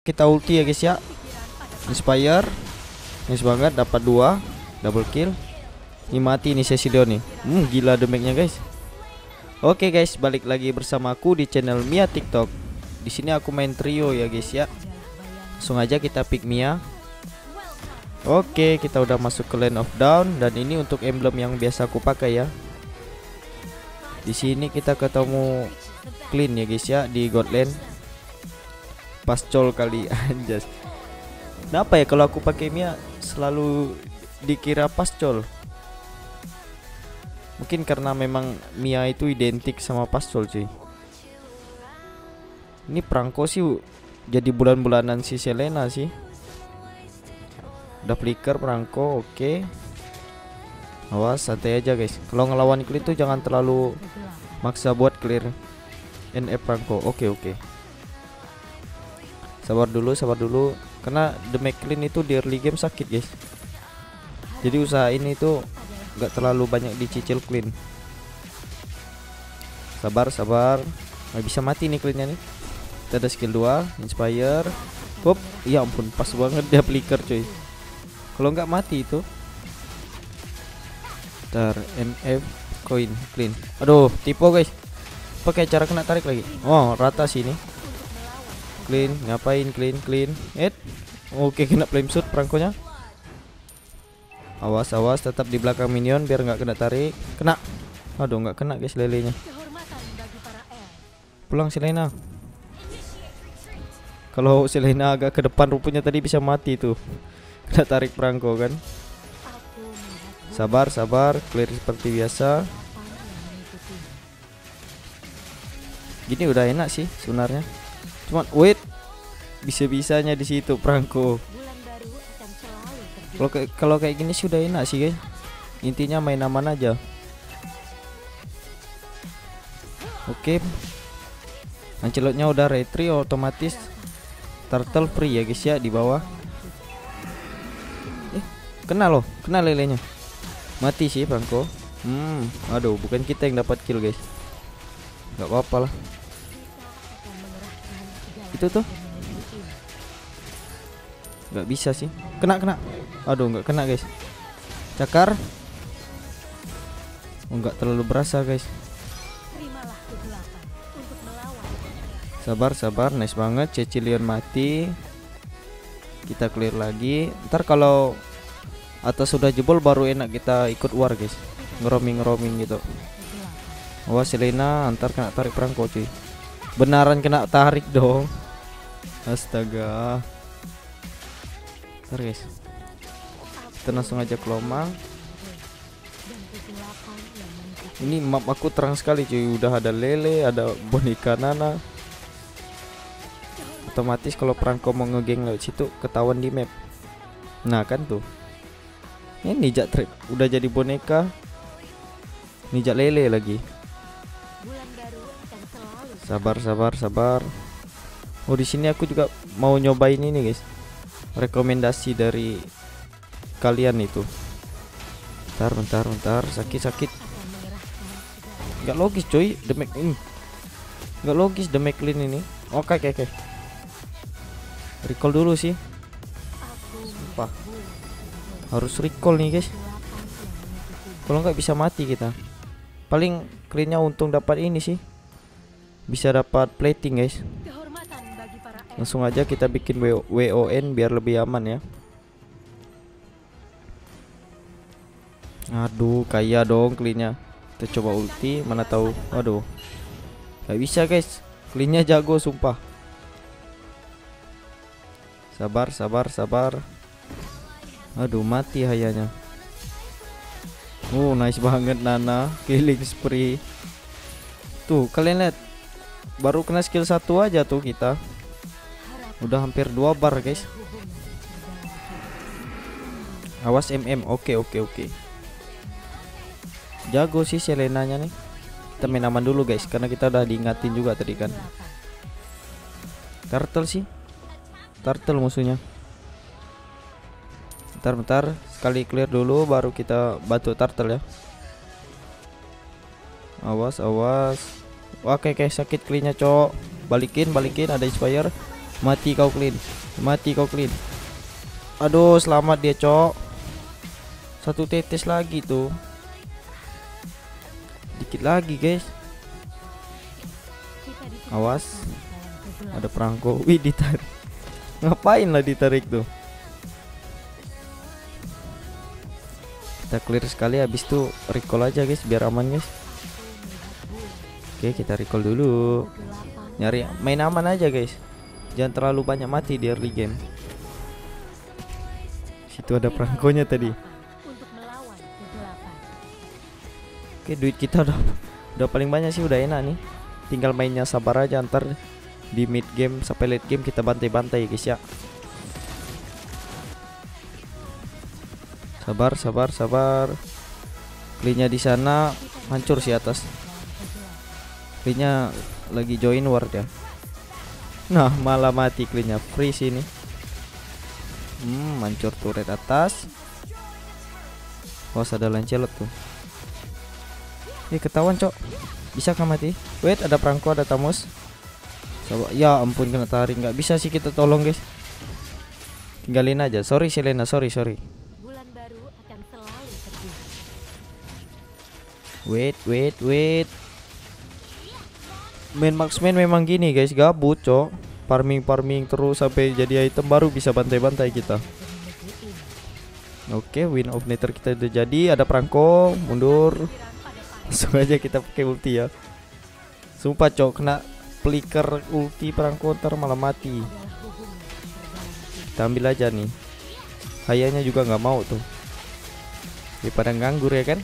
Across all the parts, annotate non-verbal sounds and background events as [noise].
kita ulti ya guys ya. Inspire. Nice banget dapat dua. Double kill. Ini mati nih Cecilio nih. Hmm, gila damage-nya guys. Oke guys balik lagi bersama aku di channel Mia TikTok. Di sini aku main trio ya guys ya. Langsung aja kita pick Mia. Oke, kita udah masuk ke Land of Down. Dan ini untuk emblem yang biasa aku pakai ya. Di sini kita ketemu clean ya guys ya di Godland. Pascol kali [laughs] anjas. Kenapa ya kalau aku pakai Mia selalu dikira pascol? Mungkin karena memang Mia itu identik sama pascol cuy. Ini perangko sih jadi bulan-bulanan si Selena sih udah flicker perangko oke okay. awas santai aja guys kalau ngelawan clear tuh jangan terlalu maksa buat clear NF perangko oke okay, oke okay. Sabar dulu sabar dulu. Karena the clean itu di early game sakit guys. Jadi usaha ini tuh nggak terlalu banyak dicicil clean. Sabar sabar. Nggak bisa mati nih cleannya nih. Kita ada skill 2 inspire. Hop, ya ampun pas banget dia flicker cuy. Kalau nggak mati itu Ntar NF koin clean. Aduh tipe guys. Pakai cara kena tarik lagi. Oh rata sini Clean ngapain clean clean. Eh Oke kena flame shoot perangkonya. Awas awas tetap di belakang minion biar nggak kena tarik. Kena. Aduh nggak kena guys lelenya. Pulang Selena Kalau Selena agak ke depan rupanya tadi bisa mati tuh. [laughs] Kita tarik perangko kan? Sabar sabar clear seperti biasa. Gini udah enak sih sebenarnya cuman wait bisa bisanya di situ perangko kalau kalau kayak gini sih udah enak sih guys intinya main aman aja oke Ancelotnya udah retri otomatis turtle free ya guys ya di bawah Kena loh, kena lelenya. Mati sih Franco. Hmm, aduh, bukan kita yang dapat kill, guys. Gak apa-apa lah. Itu tuh. Gak bisa sih. Kena, kena. Aduh, nggak kena, guys. Cakar. Oh, nggak terlalu berasa, guys. Sabar, sabar, nice banget. Cecilion mati. Kita clear lagi. Ntar kalau atau sudah jebol baru enak kita ikut war guys ngeroming ngeroming gitu wah Selena antar kena tarik perangko cuy benaran kena tarik dong astaga. Ntar guys. Kita langsung aja ke lomang ini map aku terang sekali cuy. Udah ada lele ada boneka nana. Otomatis kalau perangko mau ngegeng lewat situ ketahuan di map. Nah kan tuh. Ini ninja trap udah jadi boneka. Ninja lele lagi. Sabar sabar sabar. Oh di sini aku juga mau nyobain ini guys. Rekomendasi dari kalian itu. Bentar bentar bentar sakit sakit. Gak logis coy demek ini. Gak logis demek clean ini. Oke oke oke. Recall dulu sih. Sumpah harus recall nih guys kalau nggak bisa mati kita paling cleannya untung dapat ini sih bisa dapat plating guys langsung aja kita bikin WON biar lebih aman ya. Aduh kaya dong cleannya kita coba ulti mana tahu. Aduh nggak bisa guys. Cleannya jago sumpah. Sabar sabar sabar. Aduh mati hayanya. Oh nice banget Nana. Killing spree. Tuh kalian lihat. Baru kena skill satu aja tuh kita Udah hampir dua bar guys Awas MM Oke oke oke Jago sih Selenanya nih Kita main aman dulu guys Karena kita udah diingatin juga tadi kan Turtle sih Turtle musuhnya Bentar-bentar sekali clear dulu baru kita batu turtle ya. Awas, awas. Oke, oke sakit cleannya, Cok. Balikin, balikin ada inspire. Mati kau clean. Mati kau clean. Aduh, selamat dia, Cok. Satu tetes lagi tuh. Dikit lagi, guys. Awas. Ada perangko. [laughs] Wih, ditarik. Ngapain lah ditarik tuh? Kita clear sekali habis itu recall aja, guys, biar aman, guys. Oke, kita recall dulu. Nyari main aman aja, guys. Jangan terlalu banyak mati di early game. Situ ada perangkonya tadi. Oke, duit kita udah udah paling banyak sih, udah enak nih. Tinggal mainnya sabar aja ntar di mid game sampai late game kita bantai-bantai guys ya. Sabar, sabar, sabar. Klinya di sana hancur sih atas. Klinya lagi join ward ya. Nah, malah mati cleannya free sini. Hmm, hancur turret atas. Was ada Lancelot tuh. Eh, ketahuan, Cok. Bisa kah mati? Wait, ada perangko, ada Tamus. Coba, ya ampun kena tarik. nggak bisa sih kita tolong, guys. Tinggalin aja. Sorry Selena, sorry, sorry. Wait, wait, wait main marksman memang gini guys. Gabut cok. Farming farming terus sampai jadi item baru bisa bantai-bantai kita. Oke win of nature kita udah jadi. Ada perangko mundur. Langsung aja kita pakai ulti ya. Sumpah cok kena flicker ulti perangko ntar malah mati. Kita ambil aja nih. Kayaknya juga nggak mau tuh. Daripada nganggur ya kan?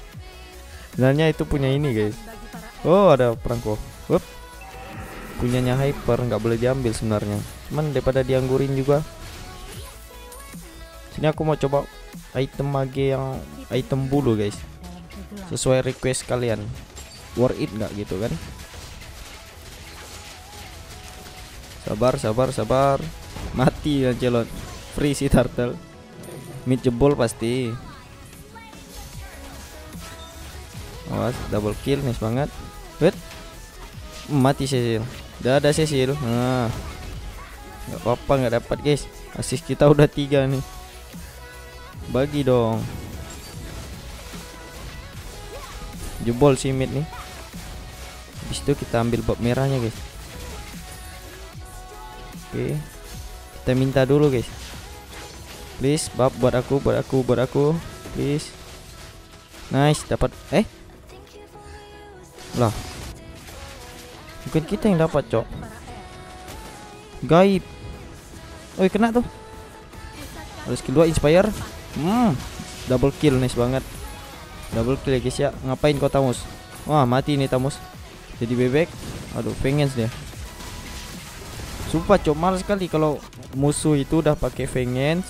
[laughs] Sebenarnya itu punya ini guys Oh ada perangko. Wup. Punyanya hyper nggak boleh diambil sebenarnya. Cuman daripada dianggurin juga. Sini aku mau coba item mage yang item bulu guys. Sesuai request kalian. Worth it nggak gitu kan? Sabar sabar sabar. Mati celot Free si turtle. Mid jebol pasti. Awas double kill nice banget Wait. Mati Cecil. Udah ada Cecil. Nah. Gak apa-apa nggak dapat guys. Asis kita udah tiga nih. Bagi dong. Jebol si mid nih. Habis itu kita ambil bab merahnya guys. Oke. Kita minta dulu guys. Please bab buat aku, buat aku, buat aku. Please. Nice, dapat eh lah Bukan kita yang dapat, Cok. Gaib. Oi, kena tuh. Skill 2 inspire. Hmm. Double kill nice banget. Double kill ya guys ya. Ngapain kau Tamus? Wah, mati nih Tamus. Jadi bebek. Aduh, pengen dia. Sumpah cok mal sekali kalau musuh itu udah pakai vengeance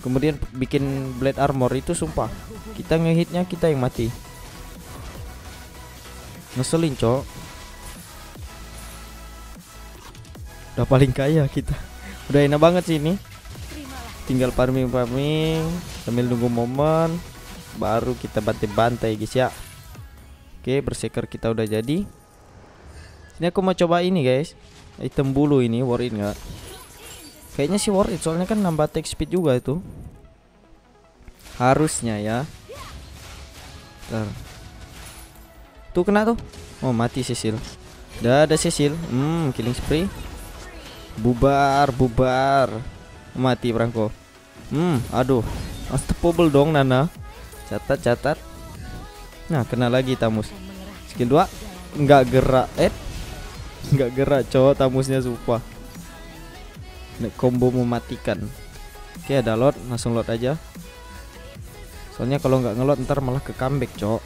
kemudian bikin blade armor itu sumpah kita ngehitnya kita yang mati ngeselin cok udah paling kaya kita. Udah enak banget sih ini. Tinggal farming farming sambil nunggu momen baru kita bantai-bantai guys ya. Oke berseker kita udah jadi. Ini aku mau coba ini guys. Item bulu ini worth it nggak? Kayaknya sih worth it soalnya kan nambah attack speed juga itu. Harusnya ya. Bentar. tuh kena tuh. Oh mati Cecil. Udah ada Cecil. Hmm killing spree Bubar, bubar. Mati perangko. Hmm, aduh. Unstoppable dong Nana. Catat, catat. Nah, kena lagi Tamus. Skill 2 enggak gerak. Eh. Enggak gerak, cowok Tamusnya sumpah. Nek combo mematikan. Oke, ada lot, langsung lot aja. Soalnya kalau nggak ngelot ntar malah ke comeback, cowok.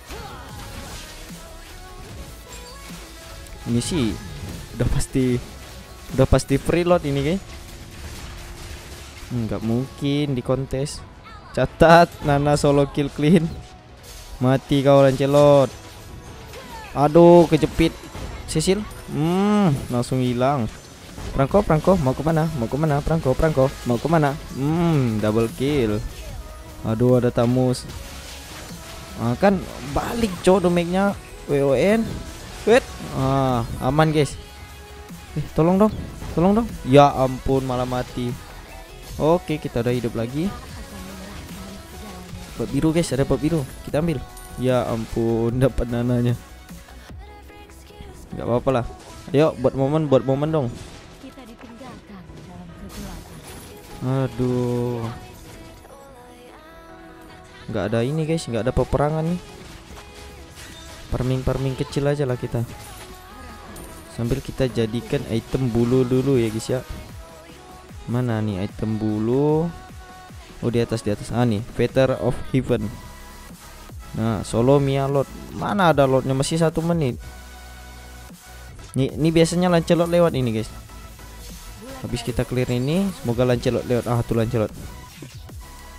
Ini sih udah pasti Udah pasti preload ini guys Enggak mungkin di kontes Catat Nana solo kill clean. Mati kau Lancelot. Aduh kejepit. Sisil. Hmm langsung hilang. Perangko perangko mau ke mana? Mau ke mana? Perangko perangko mau ke mana? Hmm double kill. Aduh ada tamus ah, Kan balik cowok domeknya WON Wait. Ah, Aman guys Eh, tolong dong. Tolong dong. Ya ampun malah mati. Oke, kita udah hidup lagi. Bab biru guys, ada bab biru. Kita ambil. Ya ampun, [laughs] dapat nananya. Gak apa-apa lah. Ayo buat momen, buat momen dong. Aduh. Gak ada ini guys, gak ada peperangan nih. Farming-farming kecil aja lah kita. Sambil kita jadikan item bulu dulu ya guys ya. Mana nih item bulu? Oh di atas di atas. Ah nih, Veter of Heaven. Nah, solo Mia Lord. Mana ada Lordnya masih satu menit. Nih, ini biasanya Lancelot lewat ini guys. Habis kita clear ini, semoga Lancelot lewat. Ah, tuh Lancelot.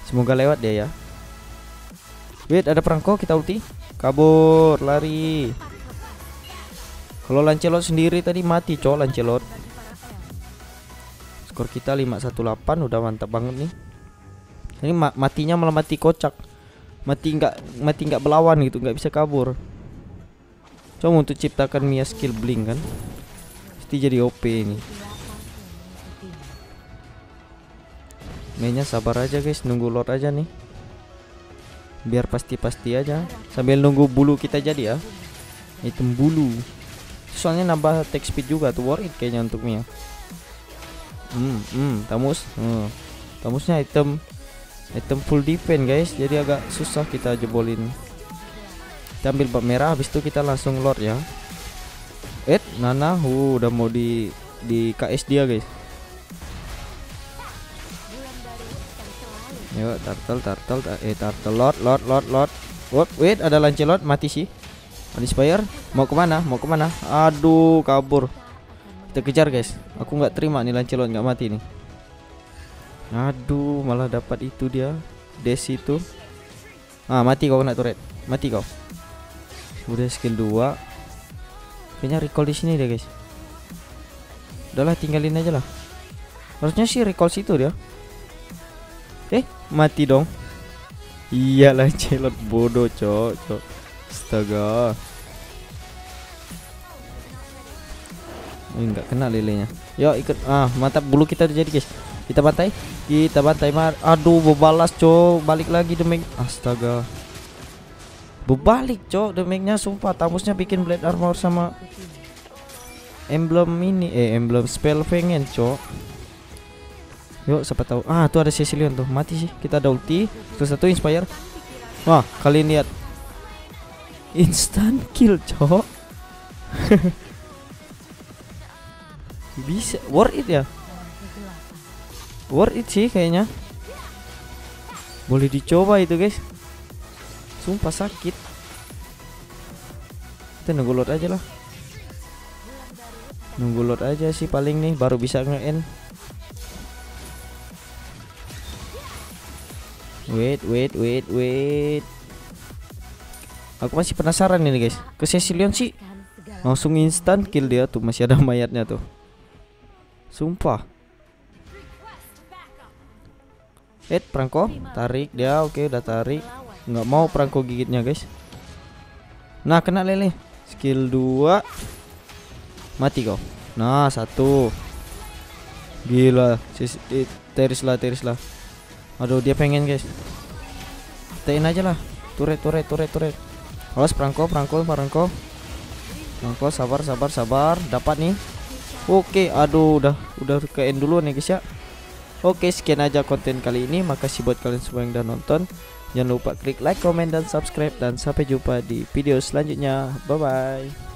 Semoga lewat dia ya. Wait, ada perangko kita ulti. Kabur, lari. Kalau Lancelot sendiri tadi mati, cowok Lancelot. Skor kita 518 udah mantap banget nih. Ini ma matinya malah mati kocak. Mati nggak mati nggak belawan gitu, nggak bisa kabur. Coba untuk ciptakan Mia skill blink kan. Pasti jadi OP ini. Mainnya sabar aja guys, nunggu lord aja nih. Biar pasti-pasti aja sambil nunggu bulu kita jadi ya. Item bulu. Soalnya nambah attack speed juga tuh worth it kayaknya untuk Mia. Hmm, hmm, tamus. Hmm. Tamusnya item item full defense guys, jadi agak susah kita jebolin. Kita ambil bab merah habis itu kita langsung lord ya. Eh, Nana uh, udah mau di di KS dia guys. Yuk, turtle, turtle, eh turtle, lord, lord, lord, lord. Wait, ada Lancelot mati sih. Inspire, mau ke mana? Mau ke mana? Aduh, kabur. Kita kejar guys. Aku nggak terima nih Lancelot nggak mati nih. Aduh, malah dapat itu dia. Desi itu. Ah, mati kau kena turret. Mati kau. Udah skill 2. Kayaknya recall di sini deh, guys. Udahlah, tinggalin aja lah. Harusnya sih recall situ dia. Eh, mati dong. Iyalah celot bodoh, cok, cok. Astaga. Enggak kena lelenya. Yuk ikut. Ah, mantap bulu kita jadi, guys. Kita bantai. Kita bantai mar. Aduh, bebalas, cok. Balik lagi demeng. Astaga. Berbalik, cok. Demengnya sumpah tamusnya bikin blade armor sama emblem ini eh emblem spell pengen, cok. Yuk, siapa tahu. Ah, tuh ada Cecilion tuh. Mati sih. Kita ada ulti. Terus satu inspire. Wah, kalian lihat. Instant kill, cok. [laughs] Bisa worth it ya? Worth it sih kayaknya. Boleh dicoba itu guys. Sumpah sakit. Kita nunggu load aja lah. Nunggu load aja sih paling nih Baru bisa nge-end. Wait, wait, wait, wait Aku masih penasaran ini guys Ke Cecilion sih Langsung instant kill dia tuh Masih ada [laughs] mayatnya tuh Sumpah Eh, perangko, tarik dia. Oke, udah tarik. Nggak mau perangko gigitnya, guys. Nah, kena lele. Skill 2. Mati kau. Nah, satu. Gila, eh, teris lah, teris lah. Aduh, dia pengen, guys. Tain aja lah. Turret, turret, turret, turret. Awas perangko, perangko, perangko. Perangko, sabar, sabar, sabar. Dapat nih. Oke, aduh, udah udah ke end dulu nih, guys ya. Oke sekian aja konten kali ini Makasih buat kalian semua yang udah nonton Jangan lupa klik like, comment, dan subscribe Dan sampai jumpa di video selanjutnya Bye-bye